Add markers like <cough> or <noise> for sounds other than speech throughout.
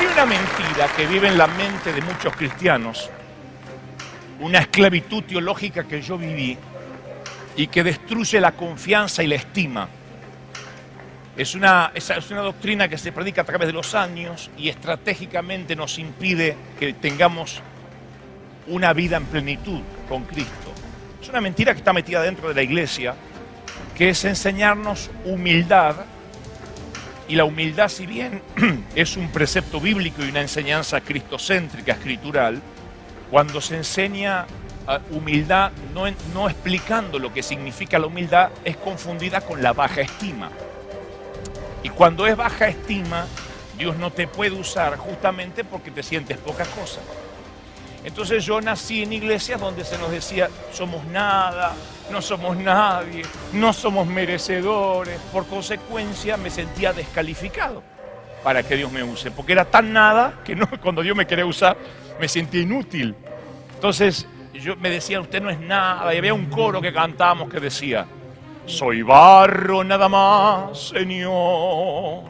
Hay una mentira que vive en la mente de muchos cristianos, una esclavitud teológica que yo viví y que destruye la confianza y la estima. Es una, es una doctrina que se predica a través de los años y estratégicamente nos impide que tengamos una vida en plenitud con Cristo. Es una mentira que está metida dentro de la iglesia, que es enseñarnos humildad. Y la humildad, si bien <clears throat> es un precepto bíblico y una enseñanza cristocéntrica, escritural, cuando se enseña ah, humildad no, no explicando lo que significa la humildad, es confundida con la baja estima. Y cuando es baja estima, Dios no te puede usar justamente porque te sientes poca cosa. Entonces yo nací en iglesias donde se nos decía, somos nada, no somos nadie, no somos merecedores. Por consecuencia me sentía descalificado para que Dios me use, porque era tan nada que no, <laughs> cuando Dios me quería usar me sentía inútil. Entonces yo me decía, usted no es nada, y había un coro que cantábamos que decía, soy barro nada más, Señor.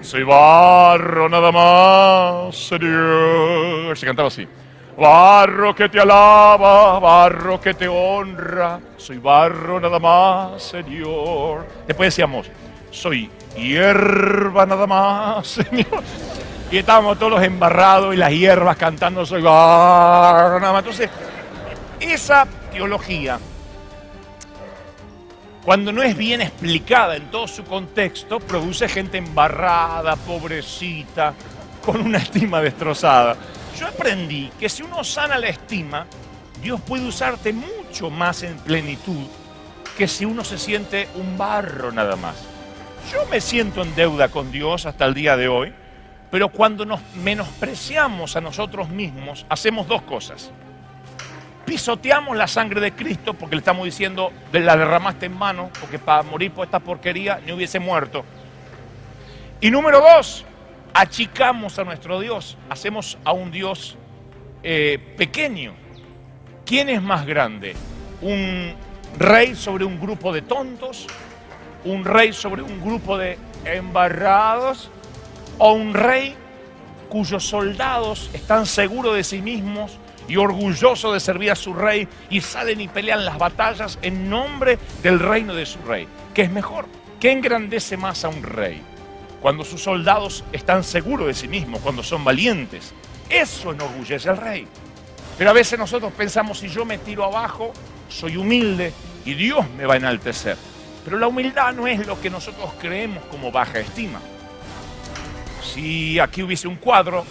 Soy barro nada más, Señor. Se cantaba así. Barro que te alaba, barro que te honra, soy barro nada más, Señor. Después decíamos, soy hierba nada más, <laughs> Señor. Y estábamos todos embarrados y las hierbas cantando, soy barro nada más. Entonces, esa teología, cuando no es bien explicada en todo su contexto, produce gente embarrada, pobrecita, con una estima destrozada yo aprendí que si uno sana la estima, Dios puede usarte mucho más en plenitud que si uno se siente un barro nada más. Yo me siento en deuda con Dios hasta el día de hoy, pero cuando nos menospreciamos a nosotros mismos, hacemos dos cosas. Pisoteamos la sangre de Cristo porque le estamos diciendo, la derramaste en mano, porque para morir por esta porquería ni hubiese muerto. Y número dos, achicamos a nuestro Dios, hacemos a un Dios eh, pequeño. ¿Quién es más grande? ¿Un rey sobre un grupo de tontos? ¿Un rey sobre un grupo de embarrados? ¿O un rey cuyos soldados están seguros de sí mismos y orgullosos de servir a su rey y salen y pelean las batallas en nombre del reino de su rey? ¿Qué es mejor? ¿Qué engrandece más a un rey? Cuando sus soldados están seguros de sí mismos, cuando son valientes. Eso enorgullece al rey. Pero a veces nosotros pensamos, si yo me tiro abajo, soy humilde y Dios me va a enaltecer. Pero la humildad no es lo que nosotros creemos como baja estima. Si aquí hubiese un cuadro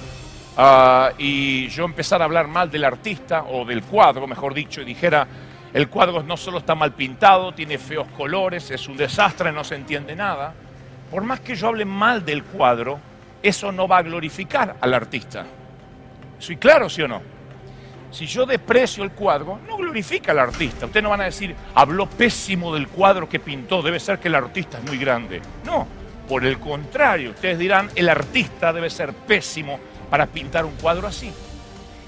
ah, y yo empezara a hablar mal del artista o del cuadro, mejor dicho, y dijera, el cuadro no solo está mal pintado, tiene feos colores, es un desastre, no se entiende nada, por más que yo hable mal del cuadro, eso no va a glorificar al artista. ¿Soy claro, sí o no? Si yo desprecio el cuadro, no glorifica al artista. Ustedes no van a decir, habló pésimo del cuadro que pintó, debe ser que el artista es muy grande. No, por el contrario, ustedes dirán, el artista debe ser pésimo para pintar un cuadro así.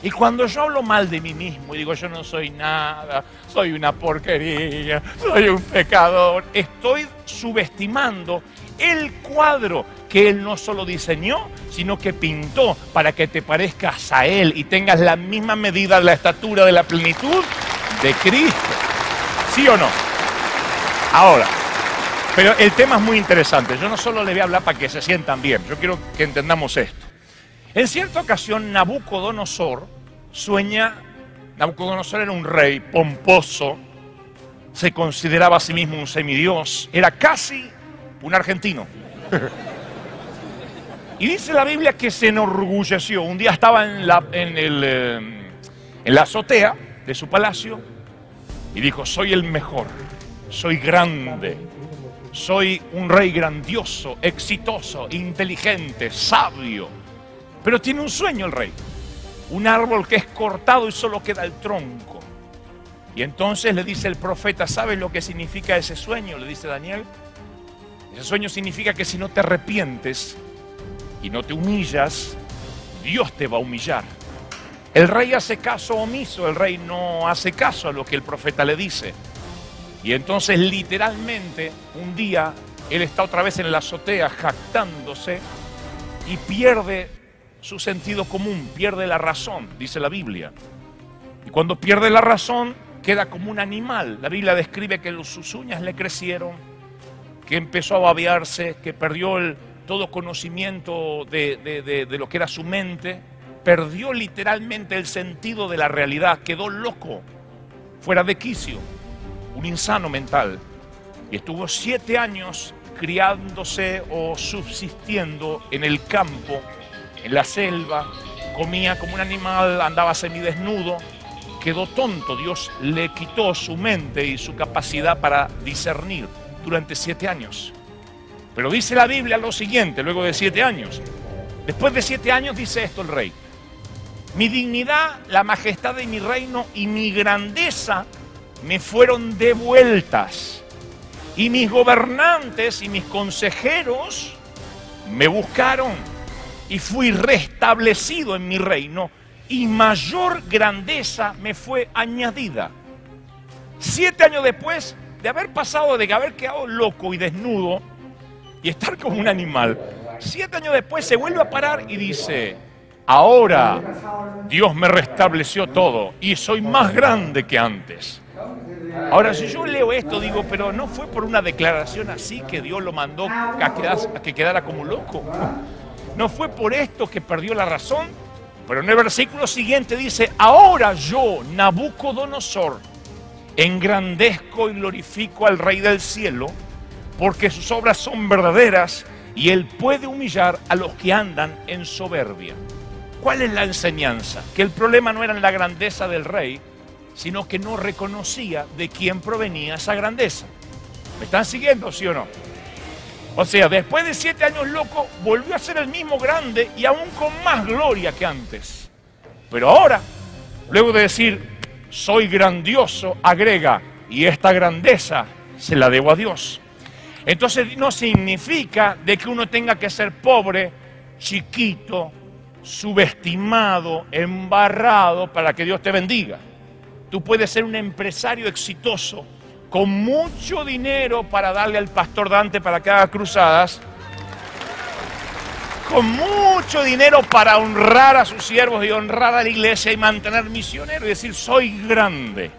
Y cuando yo hablo mal de mí mismo y digo yo no soy nada, soy una porquería, soy un pecador, estoy subestimando el cuadro que Él no solo diseñó, sino que pintó para que te parezcas a Él y tengas la misma medida de la estatura de la plenitud de Cristo. ¿Sí o no? Ahora, pero el tema es muy interesante. Yo no solo le voy a hablar para que se sientan bien, yo quiero que entendamos esto. En cierta ocasión, Nabucodonosor sueña, Nabucodonosor era un rey pomposo, se consideraba a sí mismo un semidios, era casi un argentino. y dice la Biblia que se enorgulleció. Un día estaba en la, en, el, eh, en la azotea de su palacio y dijo, soy el mejor, soy grande, soy un rey grandioso, exitoso, inteligente, sabio. Pero tiene un sueño el rey, un árbol que es cortado y solo queda el tronco. Y entonces le dice el profeta, ¿sabes lo que significa ese sueño? Le dice Daniel. Ese sueño significa que si no te arrepientes y no te humillas, Dios te va a humillar. El rey hace caso omiso, el rey no hace caso a lo que el profeta le dice. Y entonces literalmente un día él está otra vez en la azotea jactándose y pierde su sentido común, pierde la razón, dice la Biblia. Y cuando pierde la razón, queda como un animal. La Biblia describe que sus uñas le crecieron, que empezó a babearse, que perdió todo conocimiento de, de lo que era su mente, perdió literalmente el sentido de la realidad, quedó loco, fuera de quicio, un insano mental. Y estuvo siete años criándose o subsistiendo en el campo, en la selva, comía como un animal, andaba semidesnudo, quedó tonto, Dios le quitó su mente y su capacidad para discernir durante siete años. Pero dice la Biblia lo siguiente, luego de siete años. Después de siete años dice esto el rey. Mi dignidad, la majestad de mi reino y mi grandeza me fueron devueltas. Y mis gobernantes y mis consejeros me buscaron y fui restablecido en mi reino y mayor grandeza me fue añadida. Siete años después de haber pasado, de haber quedado loco y desnudo y estar como un animal, siete años después se vuelve a parar y dice, ahora Dios me restableció todo y soy más grande que antes. Ahora, si yo leo esto, digo, pero no fue por una declaración así que Dios lo mandó a, que quedara como loco. <laughs> No fue por esto que perdió la razón. Pero en el versículo siguiente dice, ahora yo, Nabucodonosor, engrandezco y glorifico al Rey del cielo, porque sus obras son verdaderas y él puede humillar a los que andan en soberbia. ¿Cuál es la enseñanza? Que el problema no era en la grandeza del rey, sino que no reconocía de quién provenía esa grandeza. ¿Me están siguiendo, sí o no? O sea, después de siete años loco, volvió a ser el mismo grande y aún con más gloria que antes. Pero ahora, luego de decir, soy grandioso, agrega, y esta grandeza se la debo a Dios. Entonces no significa de que uno tenga que ser pobre, chiquito, subestimado, embarrado para que Dios te bendiga. Tú puedes ser un empresario exitoso con mucho dinero para darle al pastor Dante para que haga cruzadas, con mucho dinero para honrar a sus siervos y honrar a la iglesia y mantener misionero y decir, soy grande.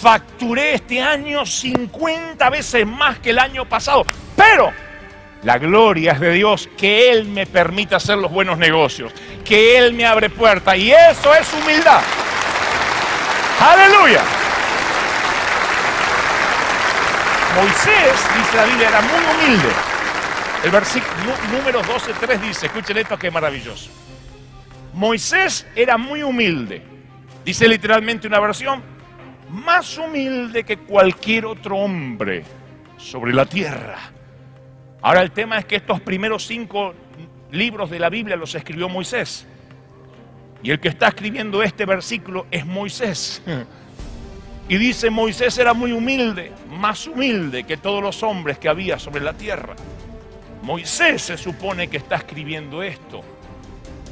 Facturé este año 50 veces más que el año pasado, pero la gloria es de Dios, que Él me permita hacer los buenos negocios, que Él me abre puertas y eso es humildad. Aleluya. Moisés, dice la Biblia, era muy humilde. El versículo número 12.3 dice, escuchen esto que maravilloso. Moisés era muy humilde. Dice literalmente una versión, más humilde que cualquier otro hombre sobre la tierra. Ahora el tema es que estos primeros cinco libros de la Biblia los escribió Moisés. Y el que está escribiendo este versículo es Moisés. <laughs> Y dice, Moisés era muy humilde, más humilde que todos los hombres que había sobre la tierra. Moisés se supone que está escribiendo esto.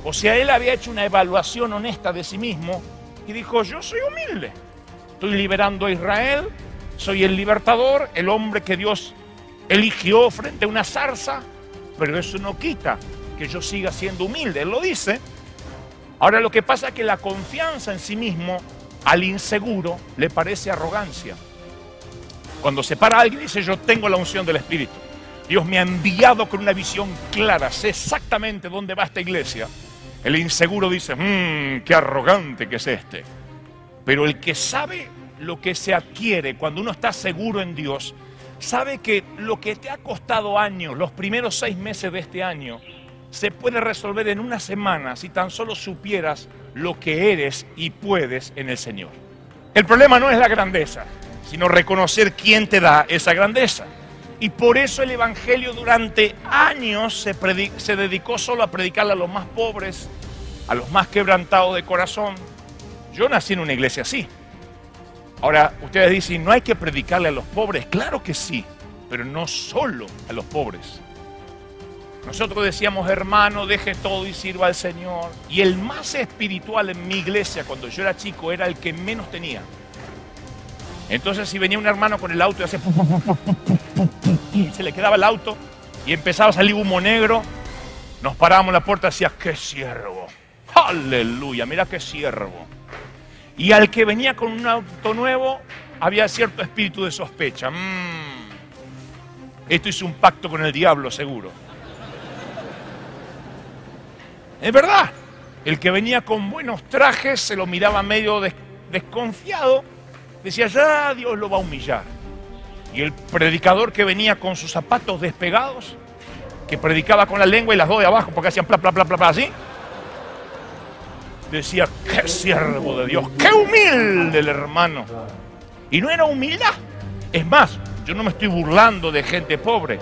O sea, él había hecho una evaluación honesta de sí mismo y dijo, yo soy humilde. Estoy liberando a Israel, soy el libertador, el hombre que Dios eligió frente a una zarza, pero eso no quita que yo siga siendo humilde. Él lo dice. Ahora lo que pasa es que la confianza en sí mismo al inseguro le parece arrogancia. Cuando se para alguien y dice yo tengo la unción del Espíritu, Dios me ha enviado con una visión clara, sé exactamente dónde va esta iglesia. El inseguro dice, mmm, qué arrogante que es este. Pero el que sabe lo que se adquiere cuando uno está seguro en Dios, sabe que lo que te ha costado años, los primeros seis meses de este año, se puede resolver en una semana si tan solo supieras lo que eres y puedes en el Señor. El problema no es la grandeza, sino reconocer quién te da esa grandeza. Y por eso el Evangelio durante años se, dedicó solo a predicarle a los más pobres, a los más quebrantados de corazón. Yo nací en una iglesia así. Ahora, ustedes dicen, no hay que predicarle a los pobres. Claro que sí, pero no solo a los pobres. Nosotros decíamos, hermano, deje todo y sirva al Señor. Y el más espiritual en mi iglesia cuando yo era chico era el que menos tenía. Entonces si venía un hermano con el auto y hacía... <laughs> Se le quedaba el auto y empezaba a salir humo negro. Nos paramos en la puerta y decía, qué siervo. Aleluya, mira qué siervo. Y al que venía con un auto nuevo, había cierto espíritu de sospecha. Mm, esto hizo un pacto con el diablo, seguro. Es verdad, el que venía con buenos trajes se lo miraba medio desconfiado, decía, ya Dios lo va a humillar. Y el predicador que venía con sus zapatos despegados, que predicaba con la lengua y las dos de abajo porque hacían bla, bla, bla, bla, así, decía, qué siervo de Dios, qué humilde el hermano. Y no era humildad. Es más, yo no me estoy burlando de gente pobre.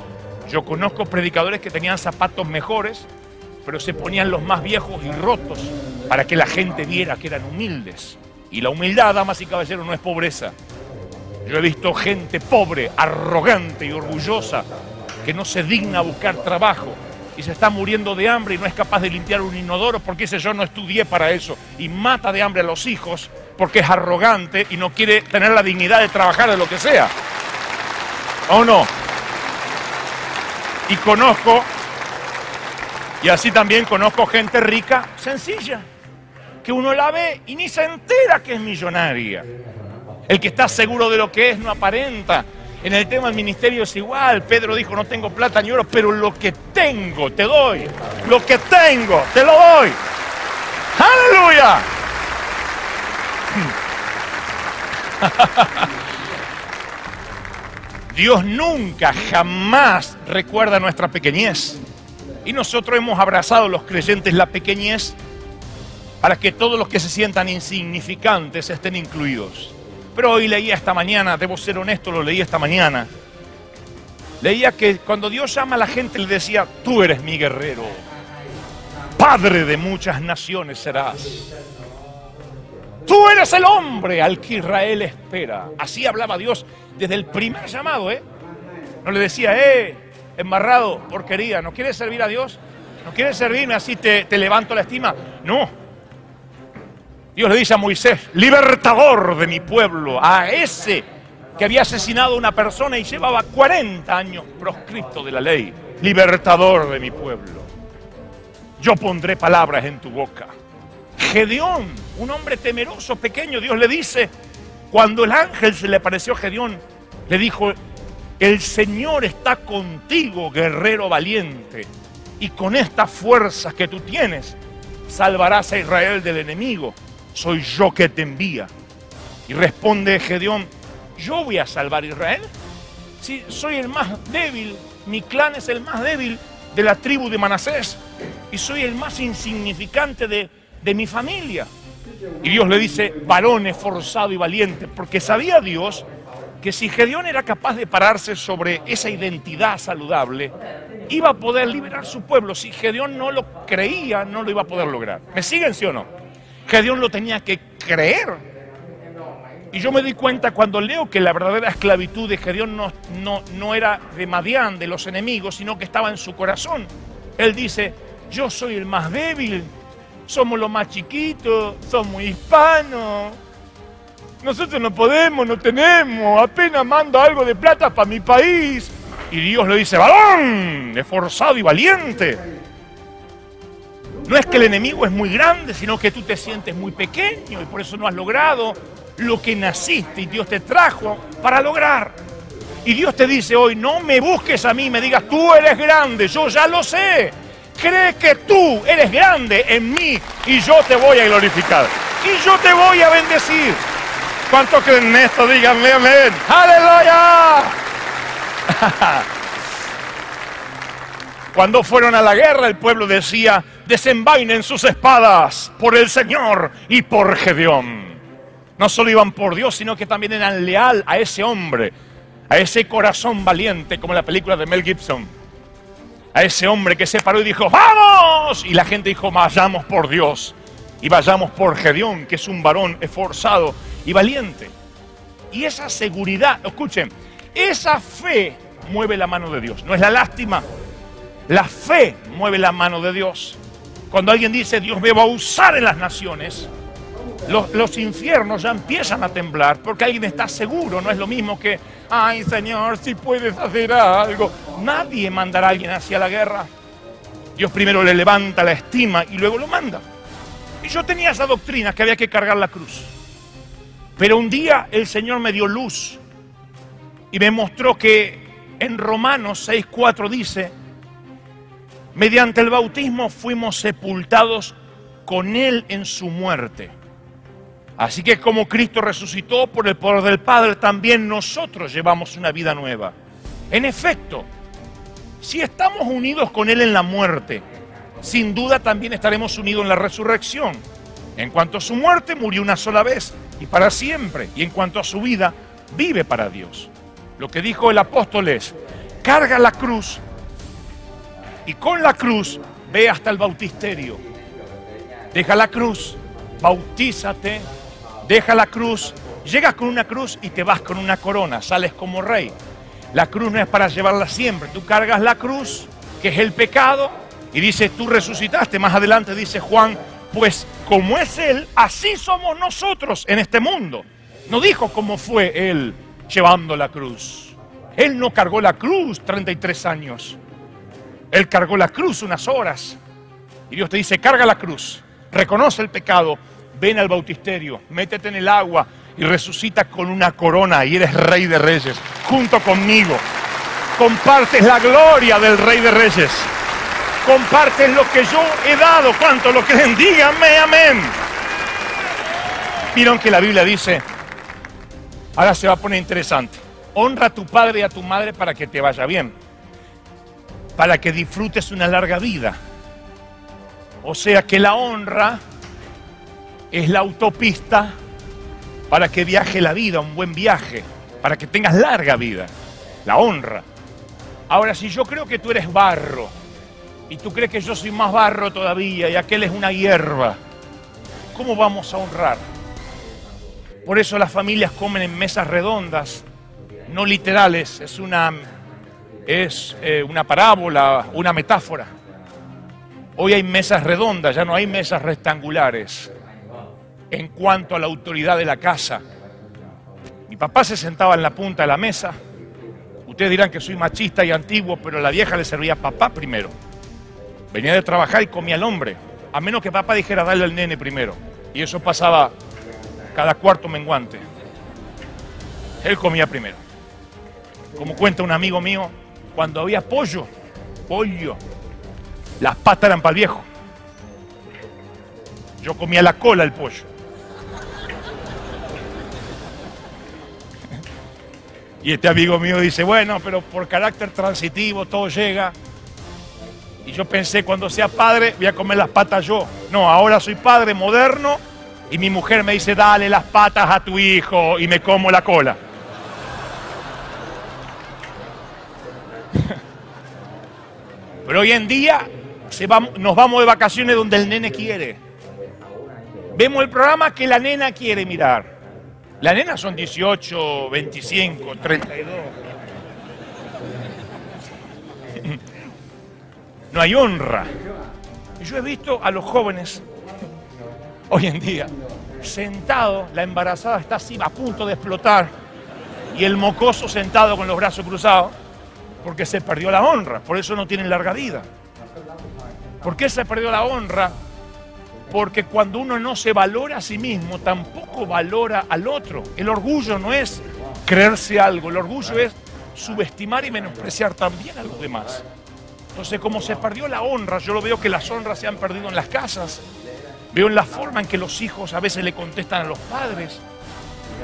Yo conozco predicadores que tenían zapatos mejores, pero se ponían los más viejos y rotos para que la gente viera que eran humildes. Y la humildad, damas y caballeros, no es pobreza. Yo he visto gente pobre, arrogante y orgullosa que no se digna a buscar trabajo y se está muriendo de hambre y no es capaz de limpiar un inodoro porque ese yo no estudié para eso y mata de hambre a los hijos porque es arrogante y no quiere tener la dignidad de trabajar de lo que sea. ¿O no? Y conozco, y así también conozco gente rica, sencilla, que uno la ve y ni se entera que es millonaria. El que está seguro de lo que es no aparenta. En el tema del ministerio es igual. Pedro dijo, no tengo plata ni oro, pero lo que tengo te doy. Lo que tengo te lo doy. Aleluya. <laughs> Dios nunca, jamás recuerda nuestra pequeñez. Y nosotros hemos abrazado los creyentes la pequeñez para que todos los que se sientan insignificantes estén incluidos. Pero hoy leía esta mañana, debo ser honesto, lo leí esta mañana. Leía que cuando Dios llama a la gente le decía, tú eres mi guerrero, padre de muchas naciones serás. Tú eres el hombre al que Israel espera. Así hablaba Dios desde el primer llamado, ¿eh? No le decía, eh, embarrado, porquería, ¿no quieres servir a Dios? ¿No quieres servirme así te, te levanto la estima? No, Dios le dice a Moisés, libertador de mi pueblo, a ese que había asesinado a una persona y llevaba 40 años proscripto de la ley, libertador de mi pueblo. Yo pondré palabras en tu boca. Gedeón, un hombre temeroso, pequeño, Dios le dice, cuando el ángel se le apareció a Gedeón, le dijo, el Señor está contigo, guerrero valiente, y con estas fuerzas que tú tienes, salvarás a Israel del enemigo soy yo que te envía. Y responde Gedeón, ¿yo voy a salvar a Israel? Si soy el más débil, mi clan es el más débil de la tribu de Manasés y soy el más insignificante de, de mi familia. Y Dios le dice, varón esforzado y valiente, porque sabía Dios que si Gedeón era capaz de pararse sobre esa identidad saludable, iba a poder liberar su pueblo. Si Gedeón no lo creía, no lo iba a poder lograr. ¿Me siguen, sí o no? Gedeón lo tenía que creer. Y yo me di cuenta cuando leo que la verdadera esclavitud de Gedeón no, no, no era de Madián, de los enemigos, sino que estaba en su corazón. Él dice, yo soy el más débil, somos los más chiquitos, somos hispanos. Nosotros no podemos, no tenemos, apenas mando algo de plata para mi país. Y Dios le dice, varón, esforzado y valiente. No es que el enemigo es muy grande, sino que tú te sientes muy pequeño y por eso no has logrado lo que naciste y Dios te trajo para lograr. Y Dios te dice hoy, no me busques a mí, me digas, tú eres grande, yo ya lo sé. Cree que tú eres grande en mí y yo te voy a glorificar. Y yo te voy a bendecir. ¿Cuántos creen en esto? Díganme amén. Aleluya. <laughs> Cuando fueron a la guerra, el pueblo decía, desenvainen sus espadas por el Señor y por Gedeón. No solo iban por Dios, sino que también eran leal a ese hombre, a ese corazón valiente, como en la película de Mel Gibson. A ese hombre que se paró y dijo, ¡vamos! Y la gente dijo, vayamos por Dios y vayamos por Gedeón, que es un varón esforzado y valiente. Y esa seguridad, escuchen, esa fe mueve la mano de Dios. No es la lástima, la fe mueve la mano de Dios. Cuando alguien dice Dios me va a usar en las naciones, los, infiernos ya empiezan a temblar porque alguien está seguro, no es lo mismo que, ay Señor, si puedes hacer algo. Nadie mandará a alguien hacia la guerra. Dios primero le levanta la estima y luego lo manda. Y yo tenía esa doctrina que había que cargar la cruz. Pero un día el Señor me dio luz y me mostró que en Romanos 6.4 dice, mediante el bautismo fuimos sepultados con Él en su muerte. Así que como Cristo resucitó por el poder del Padre, también nosotros llevamos una vida nueva. En efecto, si estamos unidos con Él en la muerte, sin duda también estaremos unidos en la resurrección. En cuanto a su muerte, murió una sola vez y para siempre. Y en cuanto a su vida, vive para Dios. Lo que dijo el apóstol es, carga la cruz y con la cruz ve hasta el bautisterio. Deja la cruz, bautízate, deja la cruz, llegas con una cruz y te vas con una corona, sales como rey. La cruz no es para llevarla siempre, tú cargas la cruz, que es el pecado, y dice, tú resucitaste. Más adelante dice Juan, pues como es Él, así somos nosotros en este mundo. No dijo cómo fue Él llevando la cruz. Él no cargó la cruz 33 años. Él cargó la cruz unas horas. Y Dios te dice, carga la cruz, reconoce el pecado, ven al bautisterio, métete en el agua y resucita con una corona y eres rey de reyes, junto conmigo. Compartes la gloria del rey de reyes comparten lo que yo he dado. ¿Cuánto lo creen? Díganme amén. Vieron que la Biblia dice, ahora se va a poner interesante, honra a tu padre y a tu madre para que te vaya bien, para que disfrutes una larga vida. O sea que la honra es la autopista para que viaje la vida, un buen viaje, para que tengas larga vida. La honra. Ahora, si yo creo que tú eres barro, y tú crees que yo soy más barro todavía y aquel es una hierba, ¿cómo vamos a honrar? Por eso las familias comen en mesas redondas, no literales, es una, es, eh, una parábola, una metáfora. Hoy hay mesas redondas, ya no hay mesas rectangulares. En cuanto a la autoridad de la casa, mi papá se sentaba en la punta de la mesa. Ustedes dirán que soy machista y antiguo, pero la vieja le servía a papá primero. Venía de trabajar y comía el hombre, a menos que papá dijera darle al nene primero. Y eso pasaba cada cuarto menguante. Él comía primero. Como cuenta un amigo mío, cuando había pollo, pollo, las patas eran para el viejo. Yo comía la cola del pollo. Y este amigo mío dice, bueno, pero por carácter transitivo todo llega. Y yo pensé, cuando sea padre, voy a comer las patas yo. No, ahora soy padre moderno y mi mujer me dice, dale las patas a tu hijo y me como la cola. Pero hoy en día nos vamos de vacaciones donde el nene quiere. Vemos el programa que la nena quiere mirar. La nena son 18, 25, 32. no hay honra. Yo he visto a los jóvenes hoy en día sentado, la embarazada está así a punto de explotar y el mocoso sentado con los brazos cruzados porque se perdió la honra, por eso no tienen larga vida. ¿Por qué se perdió la honra? Porque cuando uno no se valora a sí mismo, tampoco valora al otro. El orgullo no es creerse algo, el orgullo es subestimar y menospreciar también a los demás. Entonces, como se perdió la honra, yo lo veo que las honras se han perdido en las casas. Veo en la forma en que los hijos a veces le contestan a los padres.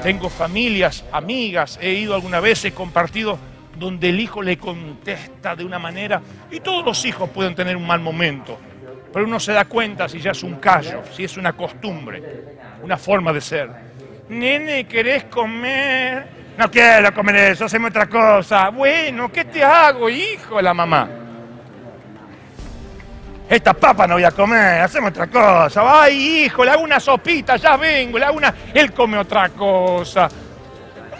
Tengo familias, amigas, he ido alguna vez, he compartido donde el hijo le contesta de una manera, y todos los hijos pueden tener un mal momento, pero uno se da cuenta si ya es un callo, si es una costumbre, una forma de ser. Nene, ¿querés comer? No quiero comer eso, hacemos otra cosa. Bueno, ¿qué te hago, hijo? La mamá. Esta papa no voy a comer, hacemos otra cosa. Ay, hijo, le hago una sopita, ya vengo, le hago una. Él come otra cosa.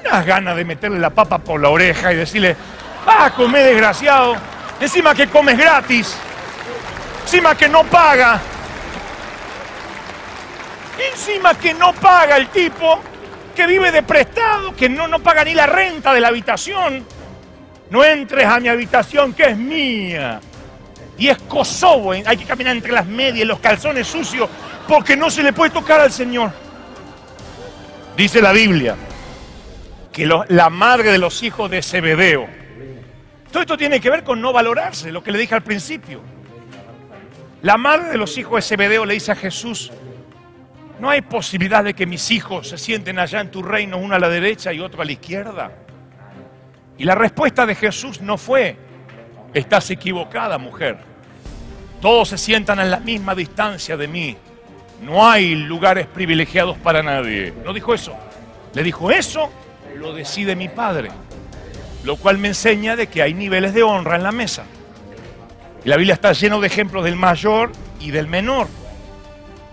Unas ganas de meterle la papa por la oreja y decirle, va a comer desgraciado. Encima que comes gratis. Encima que no paga. Encima que no paga el tipo que vive de prestado, que no, no paga ni la renta de la habitación. No entres a mi habitación que es mía. Y es Kosovo, hay que caminar entre las medias, los calzones sucios, porque no se le puede tocar al Señor. Dice la Biblia que la madre de los hijos de Zebedeo, todo esto tiene que ver con no valorarse, lo que le dije al principio. La madre de los hijos de Zebedeo le dice a Jesús, no hay posibilidad de que mis hijos se sienten allá en tu reino, uno a la derecha y otro a la izquierda. Y la respuesta de Jesús no fue, estás equivocada mujer. Todos se sientan en la misma distancia de mí. No hay lugares privilegiados para nadie. No dijo eso. Le dijo, eso lo decide mi Padre. Lo cual me enseña de que hay niveles de honra en la mesa. Y la Biblia está llena de ejemplos del mayor y del menor.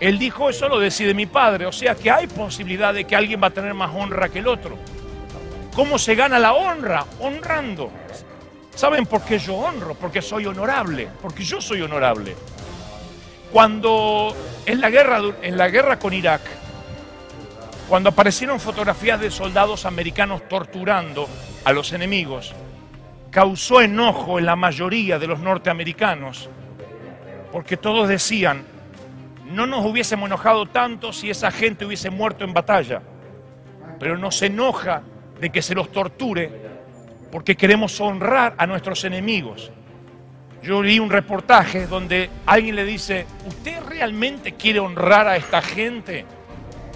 Él dijo, eso lo decide mi Padre. O sea que hay posibilidad de que alguien va a tener más honra que el otro. ¿Cómo se gana la honra? Honrando. ¿Saben por qué yo honro? Porque soy honorable, porque yo soy honorable. Cuando en la guerra, en la guerra con Irak, cuando aparecieron fotografías de soldados americanos torturando a los enemigos, causó enojo en la mayoría de los norteamericanos, porque todos decían, no nos hubiésemos enojado tanto si esa gente hubiese muerto en batalla, pero nos enoja de que se los torture porque queremos honrar a nuestros enemigos. Yo leí un reportaje donde alguien le dice, ¿usted realmente quiere honrar a esta gente?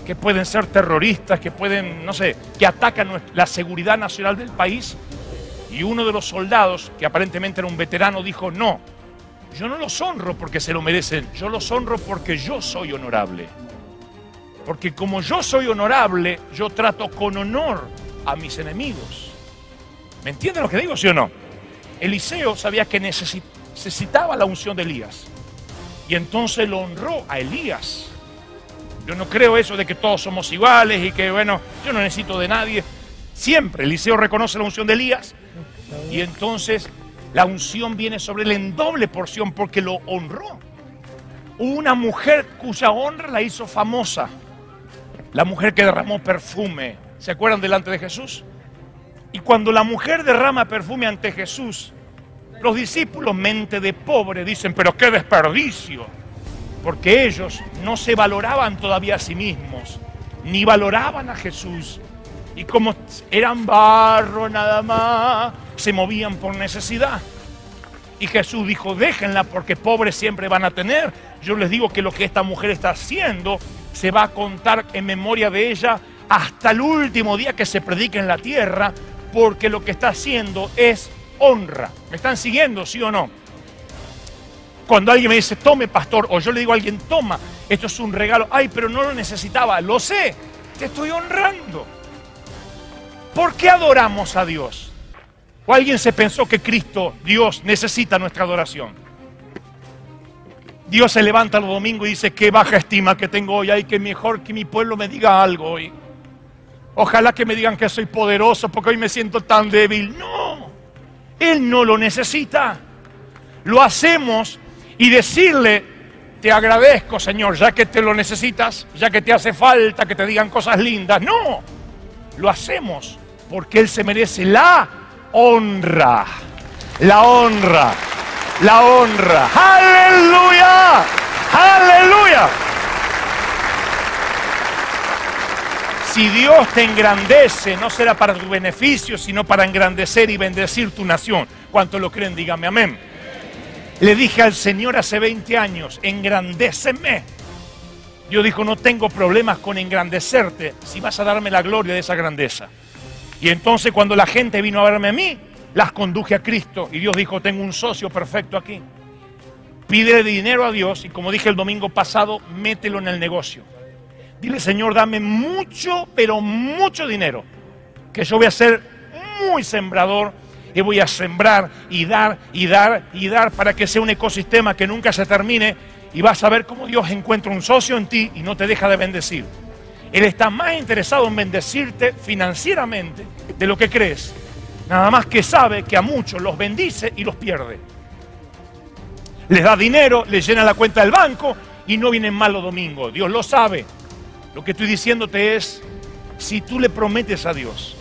Que pueden ser terroristas, que pueden, no sé, que atacan la seguridad nacional del país. Y uno de los soldados, que aparentemente era un veterano, dijo, no, yo no los honro porque se lo merecen, yo los honro porque yo soy honorable. Porque como yo soy honorable, yo trato con honor a mis enemigos. ¿Me entienden lo que digo, sí o no? Eliseo sabía que necesitaba la unción de Elías. Y entonces lo honró a Elías. Yo no creo eso de que todos somos iguales y que, bueno, yo no necesito de nadie. Siempre Eliseo reconoce la unción de Elías. Y entonces la unción viene sobre él en doble porción porque lo honró. Una mujer cuya honra la hizo famosa. La mujer que derramó perfume. ¿Se acuerdan delante de Jesús? Y cuando la mujer derrama perfume ante Jesús, los discípulos, mente de pobre, dicen, pero qué desperdicio, porque ellos no se valoraban todavía a sí mismos, ni valoraban a Jesús. Y como eran barro nada más, se movían por necesidad. Y Jesús dijo, déjenla porque pobres siempre van a tener. Yo les digo que lo que esta mujer está haciendo se va a contar en memoria de ella hasta el último día que se predique en la tierra, porque lo que está haciendo es honra. ¿Me están siguiendo, sí o no? Cuando alguien me dice, tome pastor, o yo le digo a alguien, toma, esto es un regalo, ay, pero no lo necesitaba, lo sé, te estoy honrando. ¿Por qué adoramos a Dios? ¿O alguien se pensó que Cristo, Dios, necesita nuestra adoración? Dios se levanta los domingos y dice, qué baja estima que tengo hoy, ay, que mejor que mi pueblo me diga algo hoy. Ojalá que me digan que soy poderoso porque hoy me siento tan débil. No, Él no lo necesita. Lo hacemos y decirle, te agradezco Señor, ya que te lo necesitas, ya que te hace falta que te digan cosas lindas. No, lo hacemos porque Él se merece la honra. La honra. La honra. Aleluya. Aleluya. Si Dios te engrandece, no será para tu beneficio, sino para engrandecer y bendecir tu nación. ¿Cuántos lo creen? Dígame amén. Le dije al Señor hace 20 años, engrandéceme. Dios dijo, no tengo problemas con engrandecerte si vas a darme la gloria de esa grandeza. Y entonces cuando la gente vino a verme a mí, las conduje a Cristo. Y Dios dijo, tengo un socio perfecto aquí. Pide dinero a Dios y como dije el domingo pasado, mételo en el negocio. Dile, Señor, dame mucho, pero mucho dinero, que yo voy a ser muy sembrador y voy a sembrar y dar y dar y dar para que sea un ecosistema que nunca se termine y vas a ver cómo Dios encuentra un socio en ti y no te deja de bendecir. Él está más interesado en bendecirte financieramente de lo que crees. Nada más que sabe que a muchos los bendice y los pierde. Les da dinero, les llena la cuenta del banco y no vienen mal los domingos. Dios lo sabe. Lo que estoy diciéndote es, si tú le prometes a Dios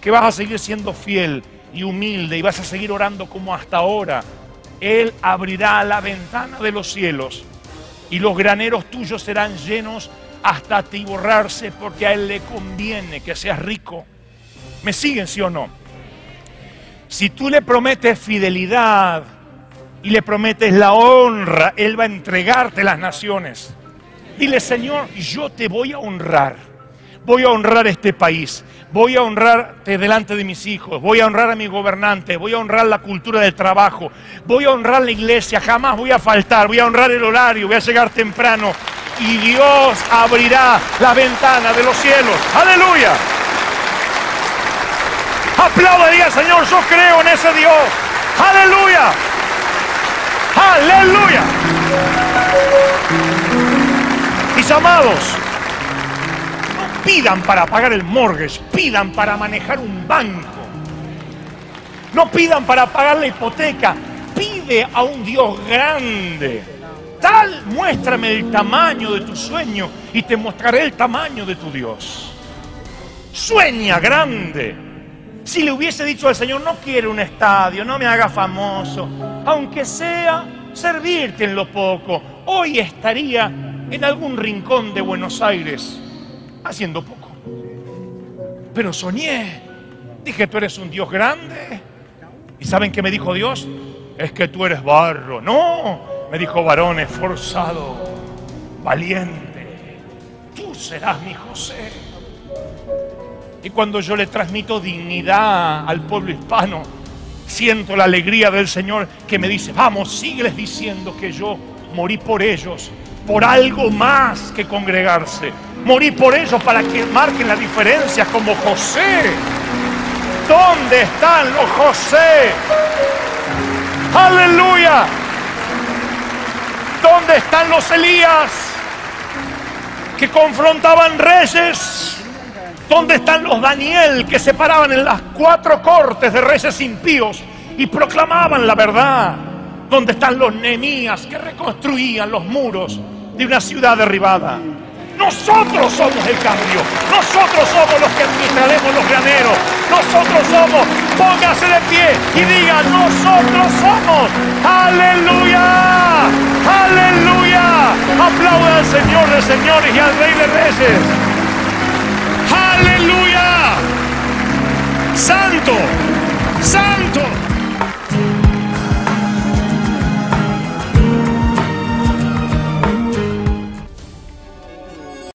que vas a seguir siendo fiel y humilde y vas a seguir orando como hasta ahora, Él abrirá la ventana de los cielos y los graneros tuyos serán llenos hasta atiborrarse porque a Él le conviene que seas rico. ¿Me siguen, sí o no? Si tú le prometes fidelidad y le prometes la honra, Él va a entregarte las naciones. Dile, Señor, yo te voy a honrar. Voy a honrar este país. Voy a honrarte delante de mis hijos. Voy a honrar a mi gobernante. Voy a honrar la cultura del trabajo. Voy a honrar la iglesia. Jamás voy a faltar. Voy a honrar el horario. Voy a llegar temprano. Y Dios abrirá la ventana de los cielos. Aleluya. Aplauda diga, Señor, yo creo en ese Dios. Aleluya. Aleluya. Mis amados, pidan para pagar el mortgage, pidan para manejar un banco. No pidan para pagar la hipoteca, pide a un Dios grande. Tal, muéstrame el tamaño de tu sueño y te mostraré el tamaño de tu Dios. Sueña grande. Si le hubiese dicho al Señor, no quiero un estadio, no me haga famoso, aunque sea servirte en lo poco, hoy estaría en algún rincón de Buenos Aires haciendo poco. Pero soñé, dije, tú eres un Dios grande. ¿Y saben qué me dijo Dios? Es que tú eres barro. No, me dijo varón esforzado, valiente. Tú serás mi José. Y cuando yo le transmito dignidad al pueblo hispano, siento la alegría del Señor que me dice, vamos, sígueles diciendo que yo morí por ellos, por algo más que congregarse. Morí por ellos para que marquen la diferencia como José. ¿Dónde están los José? Aleluya. ¿Dónde están los Elías que confrontaban reyes? ¿Dónde están los Daniel que se paraban en las cuatro cortes de reyes impíos y proclamaban la verdad? ¿Dónde están los Nemías que reconstruían los muros de una ciudad derribada? Nosotros somos el cambio. Nosotros somos los que administraremos los graneros. Nosotros somos. Póngase de pie y diga, nosotros somos. Aleluya. Aleluya. Aplauda al Señor de señores y al Rey de reyes. Aleluya. Santo. Santo.